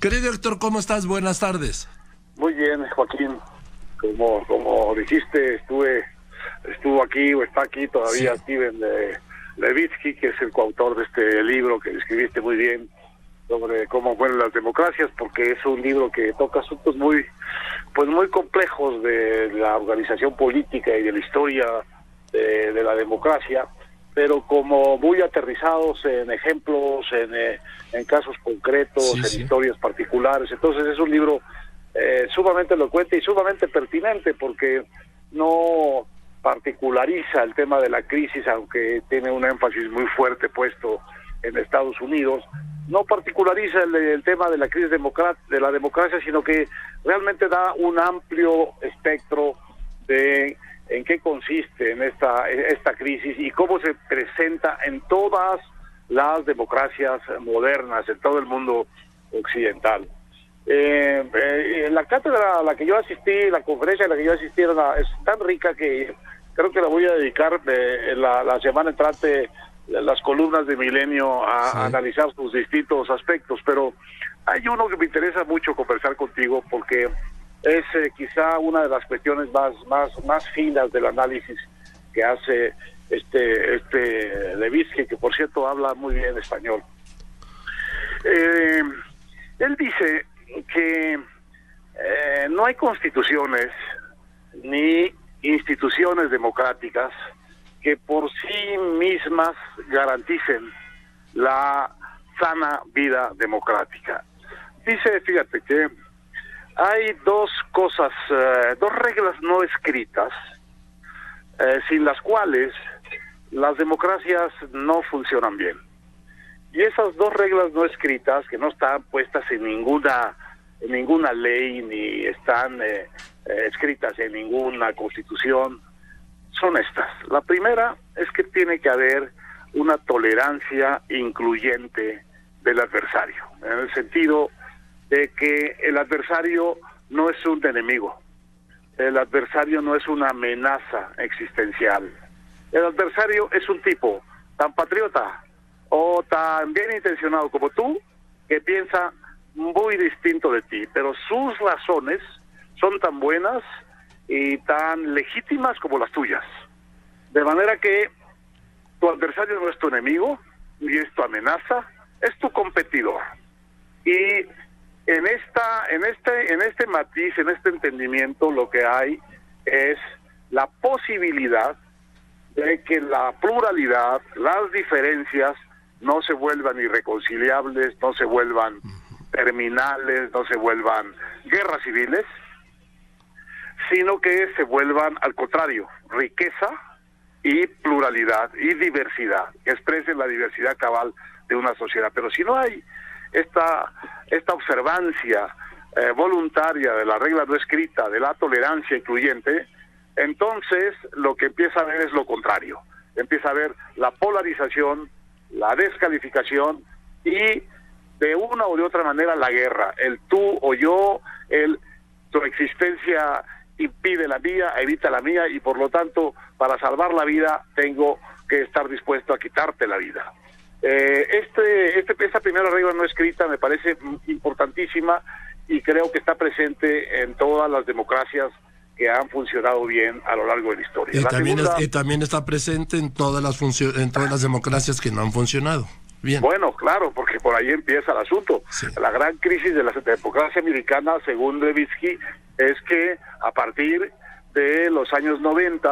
Querido Héctor, ¿cómo estás? Buenas tardes. Muy bien, Joaquín. Como, como dijiste, estuve estuvo aquí o está aquí todavía Steven Levitsky, que es el coautor de este libro que escribiste muy bien sobre cómo fueron las democracias, porque es un libro que toca asuntos muy, pues muy complejos de la organización política y de la historia de, la democracia, pero como muy aterrizados en ejemplos, en, eh, en casos concretos, en historias particulares. Entonces es un libro eh, sumamente elocuente y sumamente pertinente, porque no particulariza el tema de la crisis, aunque tiene un énfasis muy fuerte puesto en Estados Unidos, no particulariza el, tema de la crisis de la democracia, sino que realmente da un amplio espectro de en qué consiste en esta, esta crisis y cómo se presenta en todas las democracias modernas, en todo el mundo occidental. Eh, eh, la cátedra a la que yo asistí, la conferencia a la que yo asistí es tan rica que creo que la voy a dedicar eh, la, la semana entrante las columnas de Milenio a, analizar sus distintos aspectos, pero hay uno que me interesa mucho conversar contigo porque es eh, quizá una de las cuestiones más más más finas del análisis que hace este este Levitsky, que por cierto habla muy bien español. Eh, él dice que eh, no hay constituciones ni instituciones democráticas que por sí mismas garanticen la sana vida democrática. Dice, fíjate que hay dos cosas, eh, dos reglas no escritas, eh, sin las cuales las democracias no funcionan bien. Y esas dos reglas no escritas, que no están puestas en ninguna, ninguna ley ni están eh, escritas en ninguna constitución, son estas. La primera es que tiene que haber una tolerancia incluyente del adversario, en el sentido de que el adversario no es un enemigo, el adversario no es una amenaza existencial, el adversario es un tipo tan patriota o tan bien intencionado como tú que piensa muy distinto de ti, pero sus razones son tan buenas y tan legítimas como las tuyas. De manera que tu adversario no es tu enemigo, ni es tu amenaza, es tu competidor. Y en esta, en este, en este matiz, en este entendimiento, lo que hay es la posibilidad de que la pluralidad, las diferencias, no se vuelvan irreconciliables, no se vuelvan terminales, no se vuelvan guerras civiles, sino que se vuelvan al contrario, riqueza y pluralidad y diversidad, que expresen la diversidad cabal de una sociedad. Pero si no hay esta, esta observancia eh, voluntaria de la regla no escrita, de la tolerancia incluyente, entonces lo que empieza a ver es lo contrario. Empieza a ver la polarización, la descalificación y de una o de otra manera la guerra, el tú o yo, el tu existencia impide la mía, evita la mía y por lo tanto para salvar la vida tengo que estar dispuesto a quitarte la vida. Eh, este, este, esta primera regla no escrita me parece importantísima y creo que está presente en todas las democracias que han funcionado bien a lo largo de la historia. Y, también, también está presente en todas las en todas las democracias que no han funcionado. Bien. Bueno, claro, porque por ahí empieza el asunto. La gran crisis de la democracia americana, según Levitsky, es que a partir de los años 90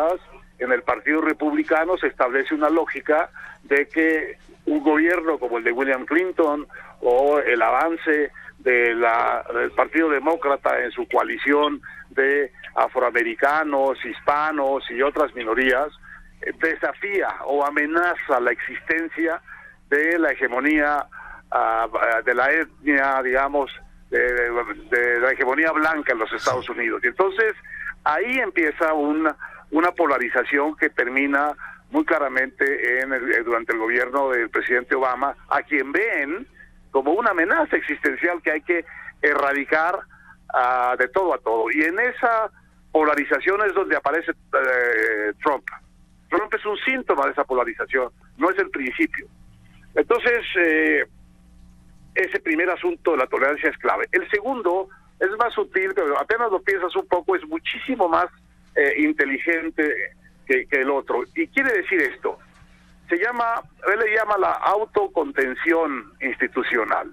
en el Partido Republicano se establece una lógica de que un gobierno como el de William Clinton o el avance de la, del Partido Demócrata en su coalición de afroamericanos, hispanos y otras minorías eh, desafía o amenaza la existencia de la hegemonía ah, de la etnia, digamos, de, la hegemonía blanca en los Estados Unidos. Y entonces ahí empieza una, una polarización que termina muy claramente en eh, durante el gobierno del presidente Obama, a quien ven como una amenaza existencial que hay que erradicar uh, de todo a todo. Y en esa polarización es donde aparece eh, Trump. Trump es un síntoma de esa polarización, no es el principio. Entonces, eh, ese primer asunto de la tolerancia es clave. El segundo es más sutil, pero apenas lo piensas un poco, es muchísimo más eh, inteligente que, que, el otro. Y quiere decir esto, se llama, él le llama la autocontención institucional.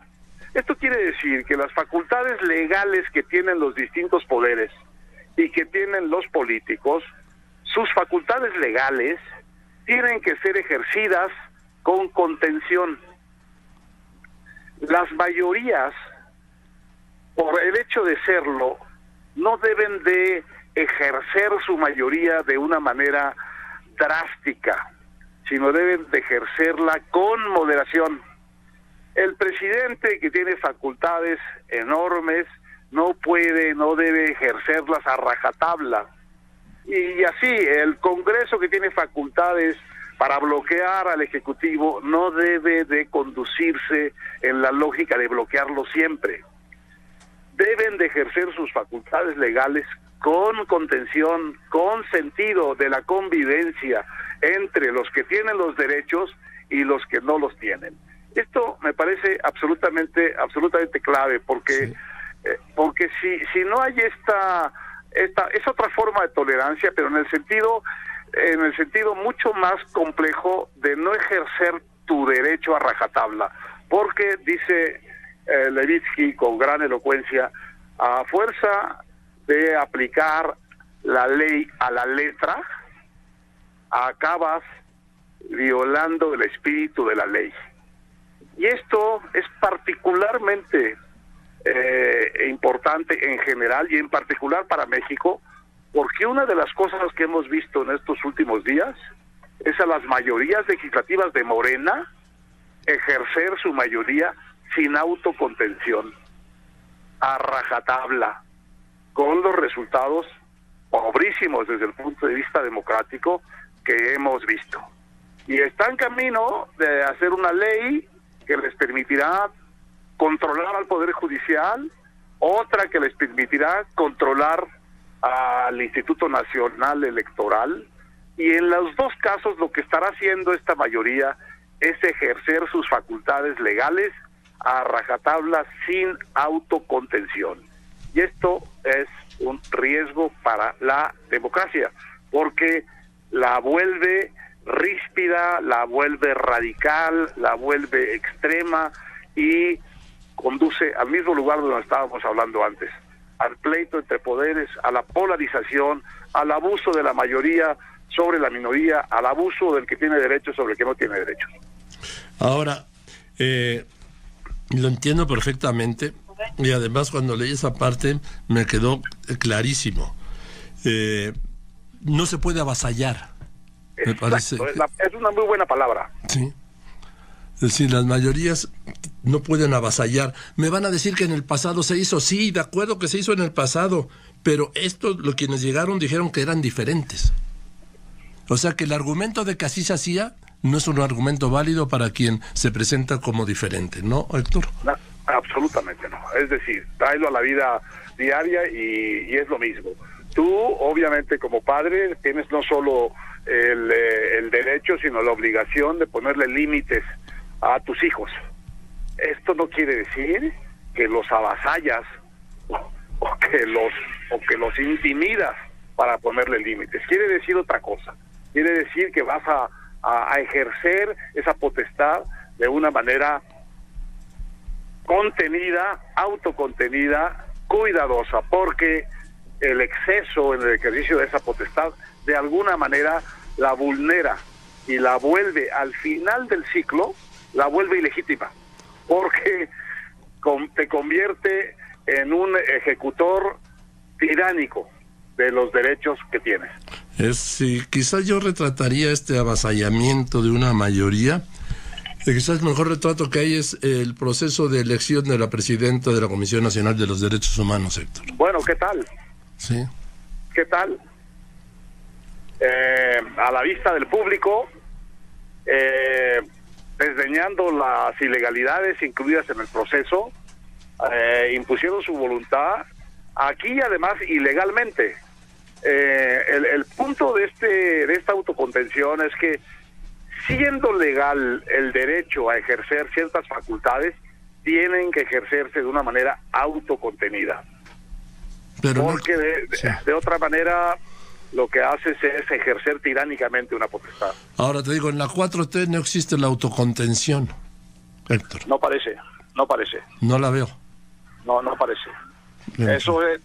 Esto quiere decir que las facultades legales que tienen los distintos poderes y que tienen los políticos, sus facultades legales tienen que ser ejercidas con contención. Las mayorías, por el hecho de serlo, no deben de ejercer su mayoría de una manera drástica, sino deben de ejercerla con moderación. El presidente que tiene facultades enormes no puede, no debe ejercerlas a rajatabla. Y así, el Congreso que tiene facultades para bloquear al Ejecutivo no debe de conducirse en la lógica de bloquearlo siempre. Deben de ejercer sus facultades legales con contención, con sentido de la convivencia entre los que tienen los derechos y los que no los tienen. Esto me parece absolutamente, absolutamente clave porque, eh, porque si, si no hay esta, esta, es otra forma de tolerancia, pero en el sentido, en el sentido mucho más complejo de no ejercer tu derecho a rajatabla, porque dice eh, Levitsky con gran elocuencia, a fuerza de aplicar la ley a la letra, acabas violando el espíritu de la ley. Y esto es particularmente eh, importante en general y en particular para México, porque una de las cosas que hemos visto en estos últimos días es a las mayorías legislativas de Morena ejercer su mayoría sin autocontención, a rajatabla, con los resultados pobrísimos desde el punto de vista democrático que hemos visto. Y está en camino de hacer una ley que les permitirá controlar al Poder Judicial, otra que les permitirá controlar al Instituto Nacional Electoral, y en los dos casos lo que estará haciendo esta mayoría es ejercer sus facultades legales a rajatabla sin autocontención. Y esto es un riesgo para la democracia, porque la vuelve ríspida, la vuelve radical, la vuelve extrema y conduce al mismo lugar donde estábamos hablando antes, al pleito entre poderes, a la polarización, al abuso de la mayoría sobre la minoría, al abuso del que tiene derechos sobre el que no tiene derechos. Ahora, eh, lo entiendo perfectamente y además cuando leí esa parte me quedó clarísimo. Eh, no se puede avasallar. Me parece. Es, una muy buena palabra. Sí. Es decir, las mayorías no pueden avasallar. Me van a decir que en el pasado se hizo, sí, de acuerdo que se hizo en el pasado, pero estos, los quienes llegaron, dijeron que eran diferentes. O sea que el argumento de que así se hacía no es un argumento válido para quien se presenta como diferente, ¿no, Héctor? Absolutamente no. Es decir, tráelo a la vida diaria y, y es lo mismo. Tú, obviamente, como padre, tienes no solo el, eh, el derecho, sino la obligación de ponerle límites a tus hijos. Esto no quiere decir que los avasallas o, que los o que los intimidas para ponerle límites. Quiere decir otra cosa. Quiere decir que vas a, a, ejercer esa potestad de una manera contenida, autocontenida, cuidadosa, porque el exceso en el ejercicio de esa potestad de alguna manera la vulnera y la vuelve al final del ciclo, la vuelve ilegítima, porque te convierte en un ejecutor tiránico de los derechos que tienes. Es, sí, quizás yo retrataría este avasallamiento de una mayoría. Eh, quizás el mejor retrato que hay es el proceso de elección de la presidenta de la Comisión Nacional de los Derechos Humanos, Héctor. Bueno, ¿qué tal? Sí. ¿Qué tal? Eh, a la vista del público, eh, desdeñando las ilegalidades incluidas en el proceso, eh, impusieron su voluntad, aquí además ilegalmente. El, el, punto de este de esta autocontención es que siendo legal el derecho a ejercer ciertas facultades, tienen que ejercerse de una manera autocontenida. Pero Porque de, de, otra manera lo que haces es ejercer tiránicamente una potestad. Ahora te digo, en la 4T no existe la autocontención, Héctor. No parece, no parece. No la veo. No, no parece. Eso es,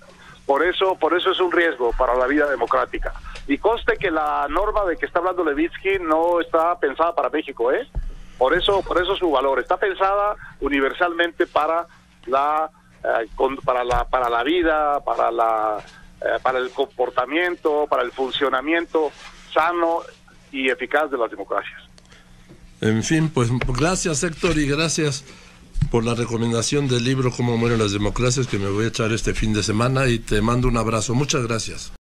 por eso, por eso es un riesgo para la vida democrática. Y conste que la norma de que está hablando Levitsky no está pensada para México, ¿eh? Por eso, por eso su valor está pensada universalmente para la, eh, para la, para la vida, para la, eh, para el comportamiento, para el funcionamiento sano y eficaz de las democracias. En fin, pues gracias Héctor y gracias por la recomendación del libro Cómo mueren las democracias que me voy a echar este fin de semana y te mando un abrazo. Muchas gracias.